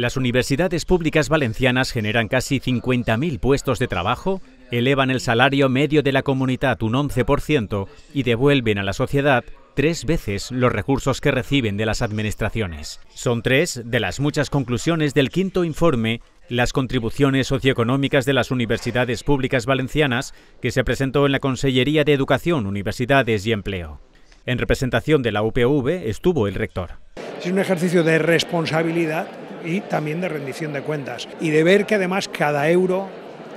Las universidades públicas valencianas generan casi 50.000 puestos de trabajo, elevan el salario medio de la comunidad un 11% y devuelven a la sociedad tres veces los recursos que reciben de las administraciones. Son tres de las muchas conclusiones del quinto informe las contribuciones socioeconómicas de las universidades públicas valencianas que se presentó en la Consellería de Educación, Universidades y Empleo. En representación de la UPV estuvo el rector. Es un ejercicio de responsabilidad y también de rendición de cuentas. Y de ver que además cada euro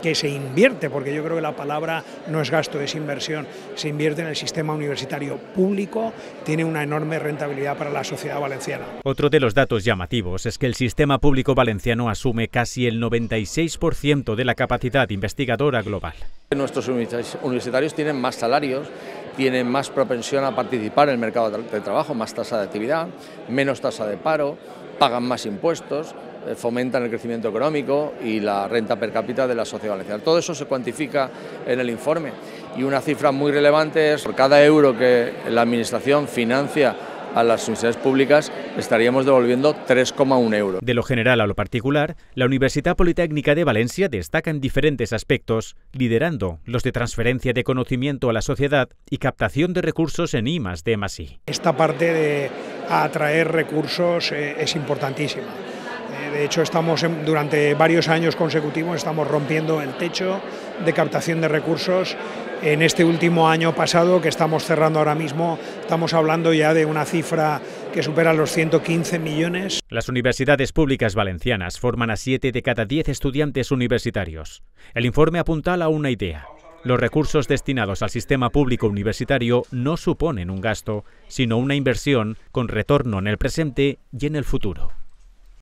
que se invierte, porque yo creo que la palabra no es gasto, es inversión, se invierte en el sistema universitario público, tiene una enorme rentabilidad para la sociedad valenciana. Otro de los datos llamativos es que el sistema público valenciano asume casi el 96% de la capacidad investigadora global. Nuestros universitarios tienen más salarios, tienen más propensión a participar en el mercado de trabajo, más tasa de actividad, menos tasa de paro, pagan más impuestos, eh, fomentan el crecimiento económico y la renta per cápita de la sociedad valenciana. Todo eso se cuantifica en el informe y una cifra muy relevante es por cada euro que la Administración financia a las universidades públicas estaríamos devolviendo 3,1 euros. De lo general a lo particular, la Universidad Politécnica de Valencia destaca en diferentes aspectos, liderando los de transferencia de conocimiento a la sociedad y captación de recursos en I de I. Esta parte de atraer recursos eh, es importantísima. Eh, de hecho, estamos durante varios años consecutivos estamos rompiendo el techo de captación de recursos. En este último año pasado, que estamos cerrando ahora mismo, estamos hablando ya de una cifra que supera los 115 millones. Las universidades públicas valencianas forman a 7 de cada 10 estudiantes universitarios. El informe apuntala a una idea. Los recursos destinados al sistema público universitario no suponen un gasto, sino una inversión con retorno en el presente y en el futuro.